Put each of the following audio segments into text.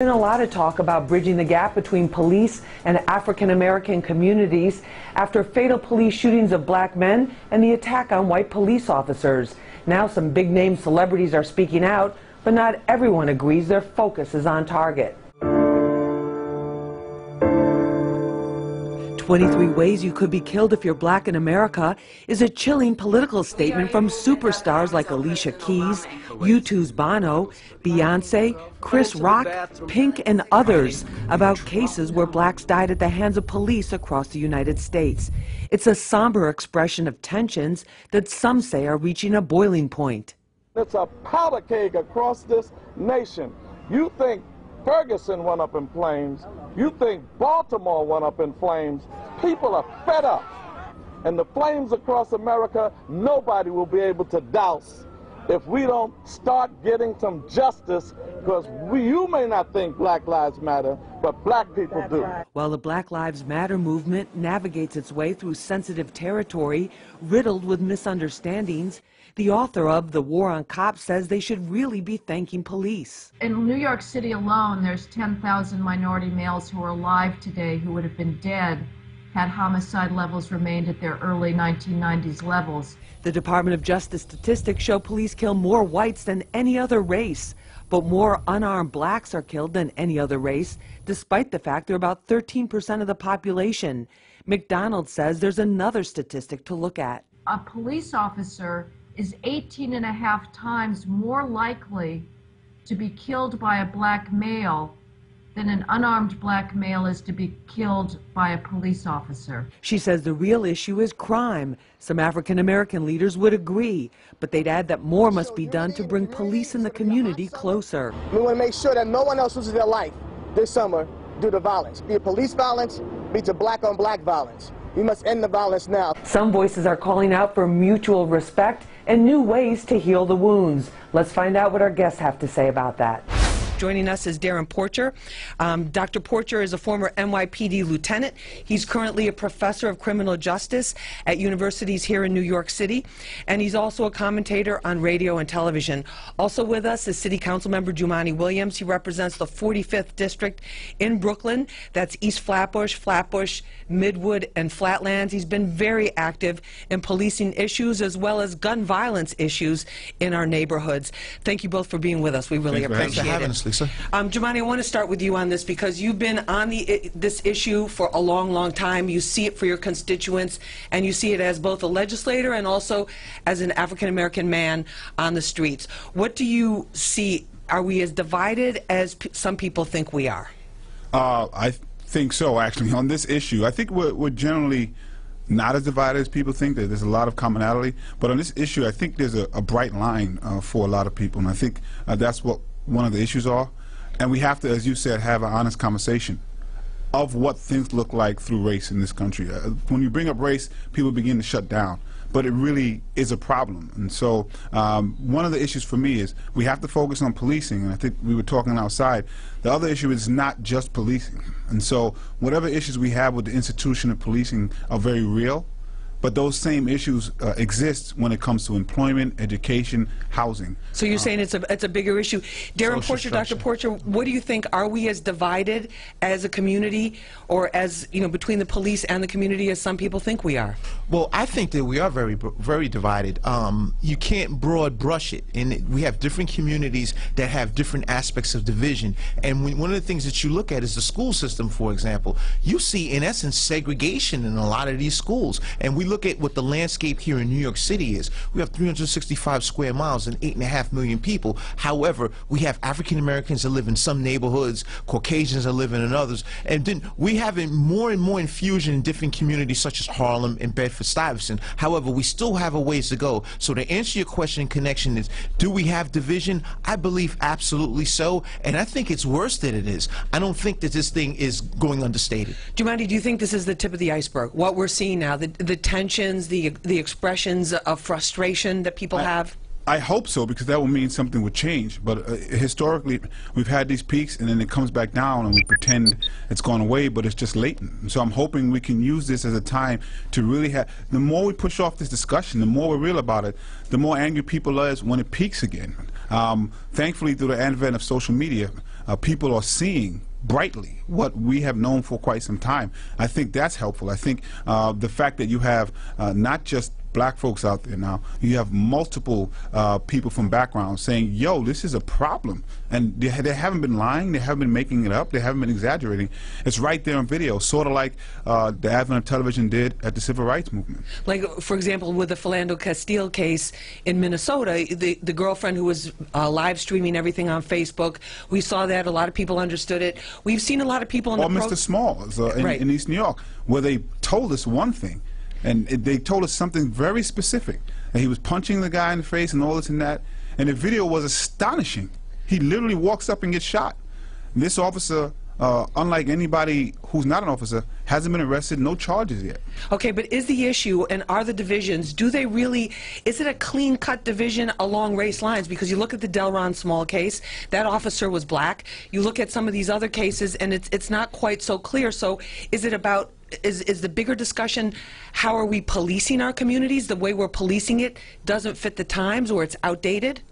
been a lot of talk about bridging the gap between police and African American communities after fatal police shootings of black men and the attack on white police officers. Now some big name celebrities are speaking out, but not everyone agrees their focus is on target. 23 Ways You Could Be Killed If You're Black in America is a chilling political statement from superstars like Alicia Keys, U2's Bono, Beyonce, Chris Rock, Pink, and others about cases where blacks died at the hands of police across the United States. It's a somber expression of tensions that some say are reaching a boiling point. It's a powder keg across this nation. You think Ferguson went up in flames. You think Baltimore went up in flames. People are fed up. And the flames across America, nobody will be able to douse if we don't start getting some justice, because you may not think Black Lives Matter, but black people do. While the Black Lives Matter movement navigates its way through sensitive territory riddled with misunderstandings, the author of The War on Cops says they should really be thanking police. In New York City alone, there's 10,000 minority males who are alive today who would have been dead had homicide levels remained at their early 1990s levels. The Department of Justice statistics show police kill more whites than any other race, but more unarmed blacks are killed than any other race, despite the fact they're about 13% of the population. Mac Donald says there's another statistic to look at. A police officer is 18 and a half times more likely to be killed by a black male than an unarmed black male is to be killed by a police officer. She says the real issue is crime. Some African American leaders would agree, but they'd add that more must be done to bring police and the community closer. We want to make sure that no one else loses their life this summer due to violence, be it police violence, be it black on black violence. We must end the violence now. Some voices are calling out for mutual respect and new ways to heal the wounds. Let's find out what our guests have to say about that. Joining us is Darrin Porcher. Um, Dr. Porcher is a former NYPD lieutenant. He's currently a professor of criminal justice at universities here in New York City, and he's also a commentator on radio and television. Also with us is City Council member Jumaane Williams. He represents the 45th District in Brooklyn. That's East Flatbush, Flatbush, Midwood, and Flatlands. He's been very active in policing issues as well as gun violence issues in our neighborhoods. Thank you both for being with us. We really Thanks appreciate it. Lisa. Um, I want to start with you on this because you've been on the, this issue for a long, long time. You see it for your constituents, and you see it as both a legislator and also as an African American man on the streets. What do you see? Are we as divided as some people think we are? Uh, I think so, actually. On this issue, I think we're, we're generally not as divided as people think. There's a lot of commonality. But on this issue, I think there's a, a bright line uh, for a lot of people, and I think uh, that's what one of the issues are. And we have to, as you said, have an honest conversation of what things look like through race in this country. Uh, when you bring up race, people begin to shut down. But it really is a problem. And so um, one of the issues for me is we have to focus on policing. And I think we were talking outside. The other issue is not just policing. And so whatever issues we have with the institution of policing are very real but those same issues uh, exist when it comes to employment, education, housing. So you're uh, saying it's a it's a bigger issue. Darrin Porcher, Dr. Porcher, what do you think? Are we as divided as a community, or as you know, between the police and the community as some people think we are? Well, I think that we are very very divided. Um, you can't broad brush it, and we have different communities that have different aspects of division. And when, one of the things that you look at is the school system, for example. You see, in essence, segregation in a lot of these schools, and we look at what the landscape here in New York City is, we have 365 square miles and 8.5 million people. However, we have African Americans that live in some neighborhoods, Caucasians that live in others, and then we have more and more infusion in different communities such as Harlem and Bedford-Stuyvesant. However, we still have a ways to go. So to answer your question connection is, do we have division? I believe absolutely so, and I think it's worse than it is. I don't think that this thing is going understated. Jumaane, do you think this is the tip of the iceberg? What we're seeing now, the, the tensions, the the expressions of frustration that people I, have? I hope so because that will mean something would change. But uh, historically, we've had these peaks and then it comes back down and we pretend it's gone away, but it's just latent. So I'm hoping we can use this as a time to really have. The more we push off this discussion, the more we're real about it, the more angry people are when it peaks again. Um, thankfully, through the advent of social media, uh, people are seeing brightly what we have known for quite some time. I think that's helpful. I think uh, the fact that you have uh, not just black folks out there now, you have multiple uh, people from backgrounds saying, yo, this is a problem. And they, they, haven't been lying, they haven't been making it up, they haven't been exaggerating. It's right there on video, sort of like uh, the advent of television did at the civil rights movement. Like, for example, with the Philando Castile case in Minnesota, the, the girlfriend who was uh, live streaming everything on Facebook, we saw that, a lot of people understood it. We've seen a lot of people in or the... Mr. Small uh, in, right. in East New York, where they told us one thing, and it, they told us something very specific. And he was punching the guy in the face and all this and that. And the video was astonishing. He literally walks up and gets shot. And this officer, uh, unlike anybody who's not an officer, hasn't been arrested, no charges yet. Okay, but is the issue and are the divisions, do they really, is it a clean-cut division along race lines? Because you look at the Delrawn Small case, that officer was black. You look at some of these other cases and it's, it's not quite so clear. So is it about is, is the bigger discussion how are we policing our communities? The way we're policing it doesn't fit the times or it's outdated?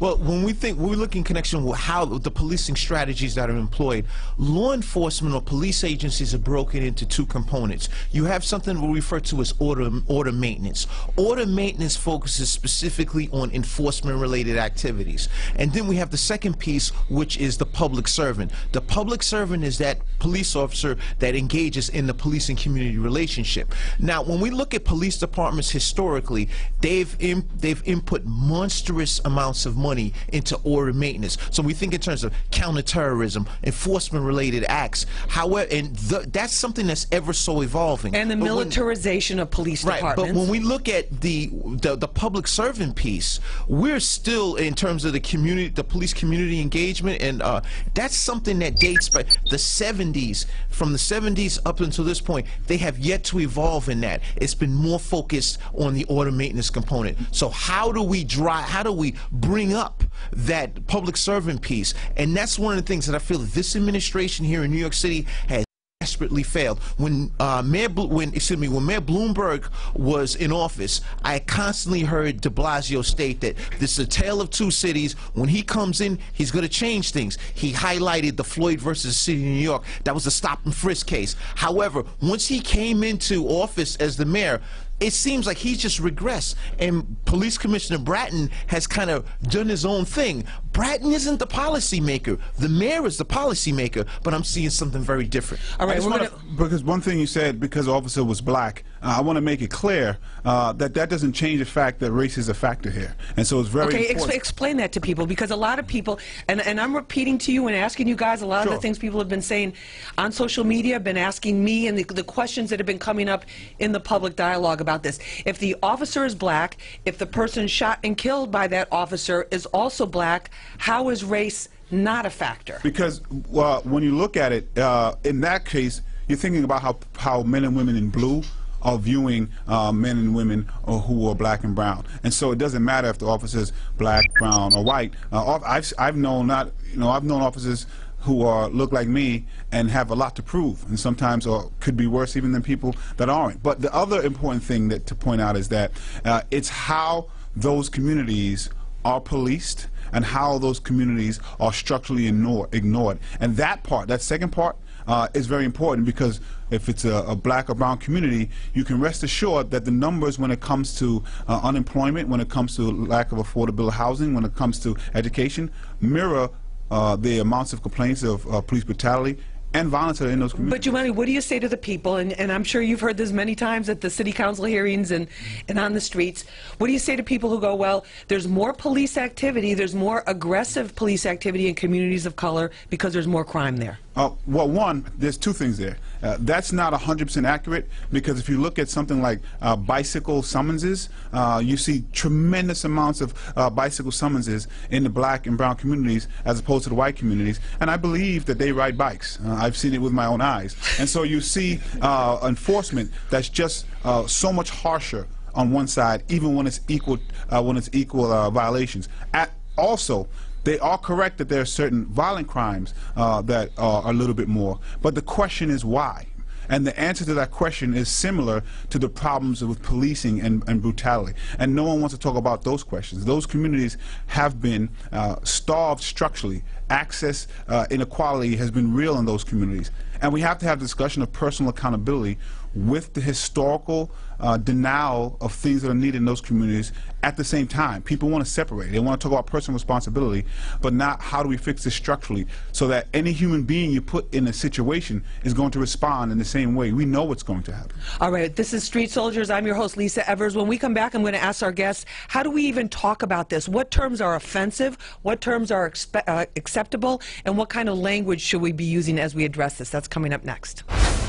Well, when we think, when we look in connection with how the policing strategies that are employed, law enforcement or police agencies are broken into two components. You have something we refer to as order, order maintenance. Order maintenance focuses specifically on enforcement-related activities. And then we have the second piece, which is the public servant. The public servant is that police officer that engages in the police and community relationship. Now, when we look at police departments historically, they've, they've input monstrous amounts of money into order maintenance. So we think in terms of counterterrorism, enforcement-related acts. However, and the, that's something that's ever so evolving. And the But when- militarization of police Right, departments. but when we look at the, the the public servant piece, we're still in terms of the community, the police community engagement, and uh, that's something that dates back the 70s. From the 70s up until this point, they have yet to evolve in that. It's been more focused on the order maintenance component. So how do we drive? How do we bring up that public servant piece? And that's one of the things that I feel this administration here in New York City has desperately failed. When uh, Mayor, Bl- when excuse me, when Mayor Bloomberg was in office, I constantly heard De Blasio state that this is a tale of two cities. When he comes in, he's going to change things. He highlighted the Floyd versus City of New York. That was a stop and frisk case. However, once he came into office as the mayor. It seems like he's just regressed, and Police Commissioner Bratton has kind of done his own thing. Bratton isn't the policymaker; the mayor is the policymaker. But I'm seeing something very different. All I right, just we're wanna- going to... because one thing you said, because the officer was black, uh, I want to make it clear uh, that that doesn't change the fact that race is a factor here. And so it's very Okay, ex important. explain that to people because a lot of people, and, and I'm repeating to you and asking you guys a lot of the things people have been saying on social media, been asking me, and the, the questions that have been coming up in the public dialogue about this. If the officer is black, if the person shot and killed by that officer is also black, how is race not a factor? Because when you look at it, uh, in that case, you're thinking about how how men and women in blue are viewing uh, men and women uh, who are black and brown, and so it doesn't matter if the officer's black, brown, or white. Uh, I've I've known not you know I've known officers who are look like me and have a lot to prove, and sometimes or could be worse even than people that aren't. But the other important thing that to point out is that uh, it's how those communities are policed and how those communities are structurally ignore, ignored. And that part, that second part, uh, is very important because if it's a, a black or brown community, you can rest assured that the numbers when it comes to uh, unemployment, when it comes to lack of affordable housing, when it comes to education, mirror uh, the amounts of complaints of uh, police brutality and violence in those communities. But Jumaane, what do you say to the people? And, and I'm sure you've heard this many times at the city council hearings and, and on the streets. What do you say to people who go, well, there's more police activity, there's more aggressive police activity in communities of color because there's more crime there? Uh, well, one, there's two things there. Uh, that's not 100% accurate because if you look at something like uh, bicycle summonses, uh, you see tremendous amounts of uh, bicycle summonses in the black and brown communities as opposed to the white communities. And I believe that they ride bikes. Uh, I've seen it with my own eyes. And so you see enforcement that's just so much harsher on one side, even when it's equal when it's equal violations. At, also, they are correct that there are certain violent crimes uh, that are a little bit more, but the question is why. And the answer to that question is similar to the problems with policing and, and brutality. And no one wants to talk about those questions. Those communities have been uh, starved structurally. Access uh, inequality has been real in those communities. And we have to have discussion of personal accountability with the historical uh, denial of things that are needed in those communities at the same time. People want to separate. They want to talk about personal responsibility, but not how do we fix this structurally so that any human being you put in a situation is going to respond in the same way. We know what's going to happen. All right, this is Street Soldiers. I'm your host, Lisa Evers. When we come back, I'm going to ask our guests, how do we even talk about this? What terms are offensive? What terms are uh, acceptable? And what kind of language should we be using as we address this? That's coming up next.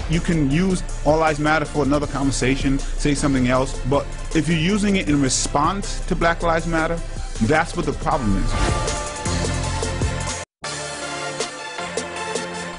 You can use All Lives Matter for another conversation, say something else, but if you're using it in response to Black Lives Matter, that's what the problem is.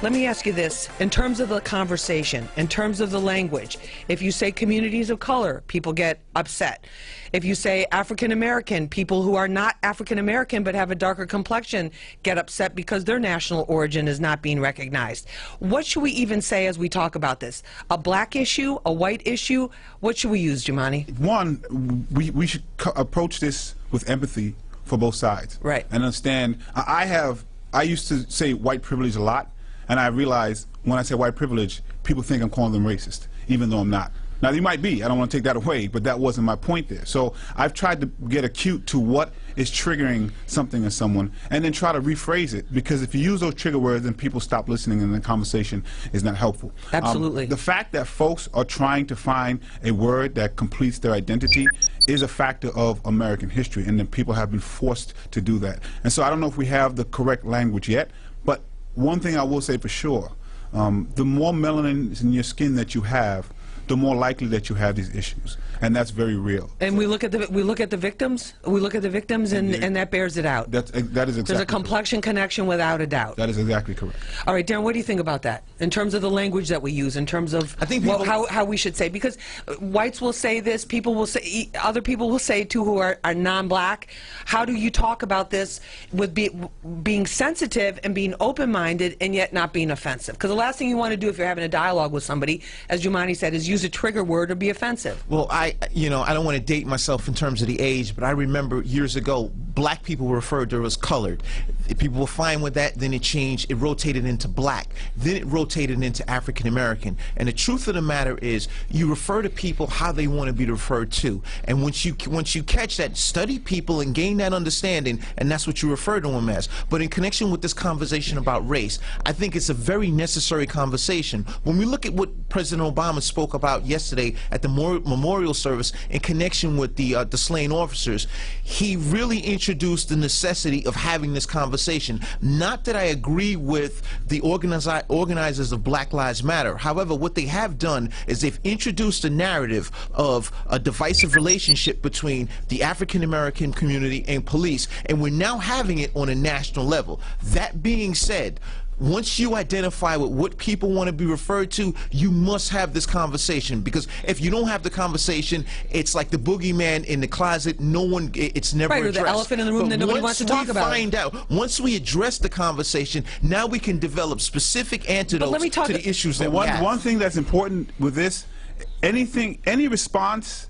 Let me ask you this. In terms of the conversation, in terms of the language, if you say communities of color, people get upset. If you say African American, people who are not African American but have a darker complexion get upset because their national origin is not being recognized. What should we even say as we talk about this? A black issue? A white issue? What should we use, Jumaane? One, we, we should approach this with empathy for both sides. Right. And understand, I I have, I used to say white privilege a lot, and I realized when I say white privilege, people think I'm calling them racist, even though I'm not. Now, you might be, I don't want to take that away, but that wasn't my point there. So I've tried to get acute to what is triggering something in someone and then try to rephrase it because if you use those trigger words, then people stop listening and the conversation is not helpful. Um, Absolutely. the fact that folks are trying to find a word that completes their identity is a factor of American history, and that people have been forced to do that. And so I don't know if we have the correct language yet, but one thing I will say for sure um, the more melanin in your skin that you have, the more likely that you have these issues, and that's very real. And we look at the we look at the victims. We look at the victims, and, Indeed. and that bears it out. That's, that is exactly There's a correct. complexion connection without a doubt. That is exactly correct. All right, Darrin, what do you think about that in terms of the language that we use, in terms of I think what- people- how, how we should say? Because uh, whites will say this, people will say, e- other people will say too who are, are non-black. How do you talk about this with be, being sensitive and being open-minded and yet not being offensive? Because the last thing you want to do if you're having a dialogue with somebody, as Jumaane said, is use a trigger word or be offensive. Well, I, you know, I don't want to date myself in terms of the age, but I remember years ago, black people were referred to as colored. People were fine with that, then it changed, it rotated into black, then it rotated into African American. And the truth of the matter is, you refer to people how they want to be referred to. And once you once you catch that, study people and gain that understanding, and that's what you refer to them as. But in connection with this conversation about race, I think it's a very necessary conversation. When we look at what President Obama spoke about yesterday at the memorial service in connection with the uh, the slain officers, he really introduced the necessity of having this conversation. Not that I agree with the organizi- organizers of Black Lives Matter. However, what they have done is they've introduced a narrative of a divisive relationship between the African American community and police, and we're now having it on a national level. That being said, once you identify with what people want to be referred to, you must have this conversation because if you don't have the conversation, it's like the boogeyman in the closet. No one, it's never Right, or the addressed. elephant in the room But that nobody once wants to talk about. Once we about. Find out. Once we address the conversation, now we can develop specific antidotes me talk- to the issues that But we one, have. one thing that's important with this, anything, any response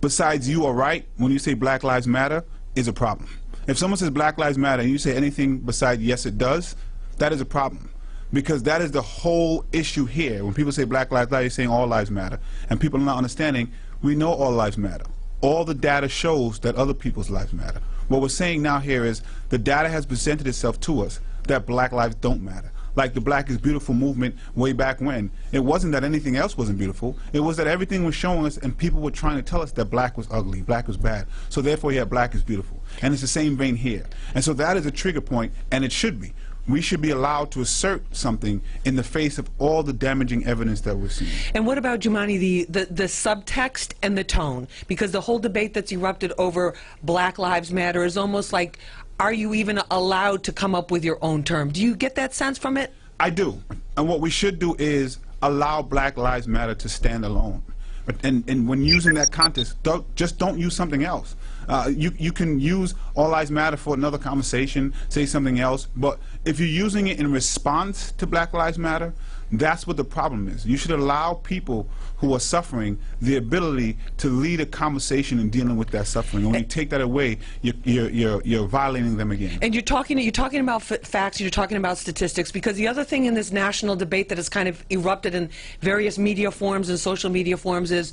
besides you are right when you say Black Lives Matter is a problem. If someone says Black Lives Matter and you say anything besides yes it does, that is a problem. Because that is the whole issue here. When people say Black Lives Matter, you're saying all lives matter. And people are not understanding, we know all lives matter. All the data shows that other people's lives matter. What we're saying now here is the data has presented itself to us that black lives don't matter like the Black is Beautiful movement way back when. It wasn't that anything else wasn't beautiful. It was that everything was showing us and people were trying to tell us that black was ugly, black was bad. So therefore, yeah, black is beautiful. And it's the same vein here. And so that is a trigger point, and it should be. We should be allowed to assert something in the face of all the damaging evidence that we're seeing. And what about Jumaane, the, the, the subtext and the tone? Because the whole debate that's erupted over Black Lives Matter is almost like, are you even allowed to come up with your own term? Do you get that sense from it? I do. And what we should do is allow Black Lives Matter to stand alone. And, and when using that context, don't, just don't use something else. Uh, you you can use All Lives Matter for another conversation, say something else, but if you're using it in response to Black Lives Matter, that's what the problem is. You should allow people who are suffering the ability to lead a conversation in dealing with that suffering. And when you take that away, you're, you're, you're, you're violating them again. And you're talking you're talking about f- facts, you're talking about statistics, because the other thing in this national debate that has kind of erupted in various media forms and social media forms is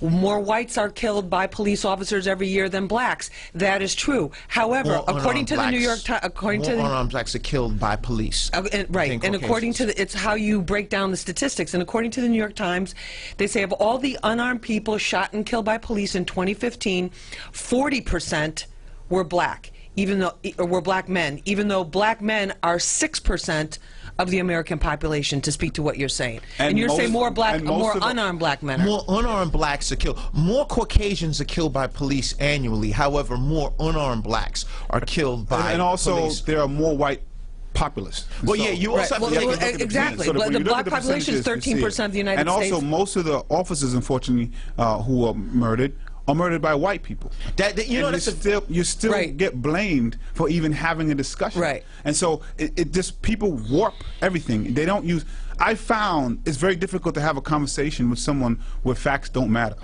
more whites are killed by police officers every year than blacks. That is true. However, More according unarmed to the New York Times, according more to the unarmed blacks are killed by police. Uh, and, right, than and according to the, it's how you break down the statistics. And according to the New York Times, they say of all the unarmed people shot and killed by police in 2015, 40 percent were black, even though or were black men, even though black men are six percent of the American population. To speak to what you're saying, and, And you're saying more black, more unarmed black men. Are. More unarmed blacks are killed. More Caucasians are killed by police annually. However, more unarmed blacks are killed by and, and also, police. there are more white populists. Well, So- yeah, you also have Well, to well, look at exactly. So the black population is percentages, you see 13% of the United and States. And also, most of the officers, unfortunately, uh, who are murdered are murdered by white people. That- that- you know, and that's you still you still Right. get blamed for even having a discussion. Right. And so it, it just people warp everything. They don't use. I found it's very difficult to have a conversation with someone where facts don't matter.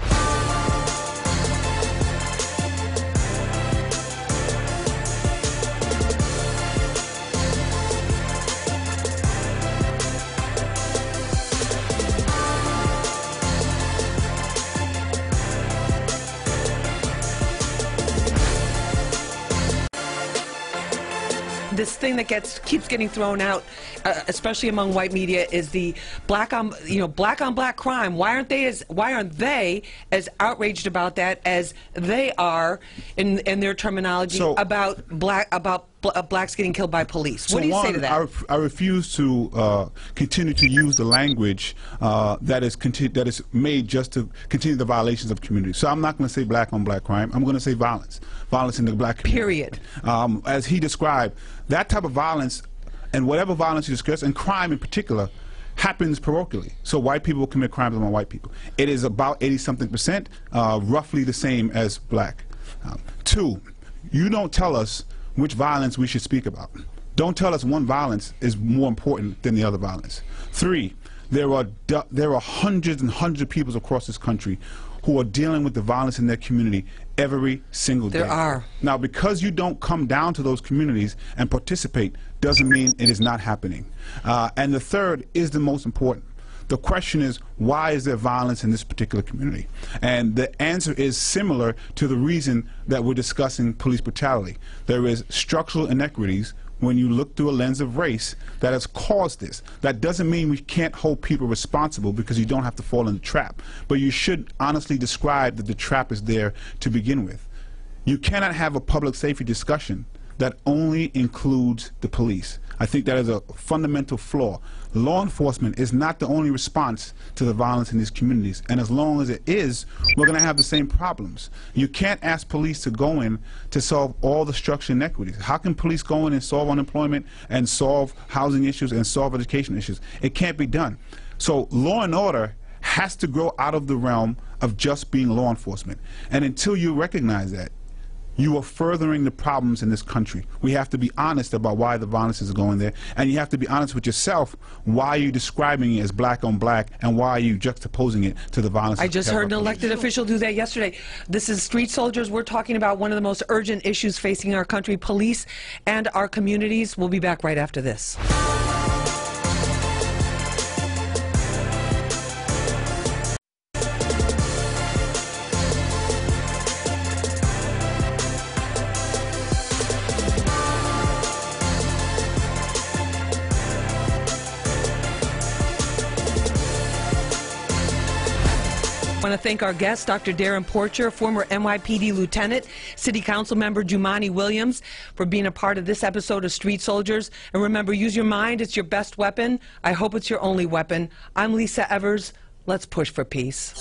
This thing that gets keeps getting thrown out, uh, especially among white media, is the black on you know black on black crime. Why aren't they as why aren't they as outraged about that as they are in in their terminology So- about black about bl- uh, blacks getting killed by police? So what do you one, say to that? I, ref- I refuse to uh, continue to use the language uh, that is that is made just to continue the violations of community. So I'm not going to say black on black crime. I'm going to say violence, violence in the black community. Period. Um, as he described, that type of violence, and whatever violence you discuss, and crime in particular, happens parochially. So white people commit crimes among white people. It is about 80 something percent, uh, roughly the same as black. Um, two, you don't tell us which violence we should speak about. Don't tell us one violence is more important than the other violence. Three, there are there are hundreds and hundreds of people across this country who are dealing with the violence in their community every single There day. are. Now, because you don't come down to those communities and participate doesn't mean it is not happening. Uh, and the third is the most important. The question is, why is there violence in this particular community? And the answer is similar to the reason that we're discussing police brutality. There is structural inequities when you look through a lens of race that has caused this. That doesn't mean we can't hold people responsible because you don't have to fall in the trap. But you should honestly describe that the trap is there to begin with. You cannot have a public safety discussion that only includes the police. I think that is a fundamental flaw. Law enforcement is not the only response to the violence in these communities. And as long as it is, we're going to have the same problems. You can't ask police to go in to solve all the structural inequities. How can police go in and solve unemployment and solve housing issues and solve education issues? It can't be done. So law and order has to grow out of the realm of just being law enforcement. And until you recognize that, you are furthering the problems in this country. We have to be honest about why the violence is going there, and you have to be honest with yourself. Why are you describing it as black on black, and why are you juxtaposing it to the violence? I just heard an elected official do that yesterday. This is Street Soldiers. We're talking about one of the most urgent issues facing our country, police and our communities. We'll be back right after this. Thank our guest, Dr. Darrin Porcher, former NYPD lieutenant, City Council member Jumaane Williams, for being a part of this episode of Street Soldiers. And remember, use your mind, it's your best weapon. I hope it's your only weapon. I'm Lisa Evers. Let's push for peace.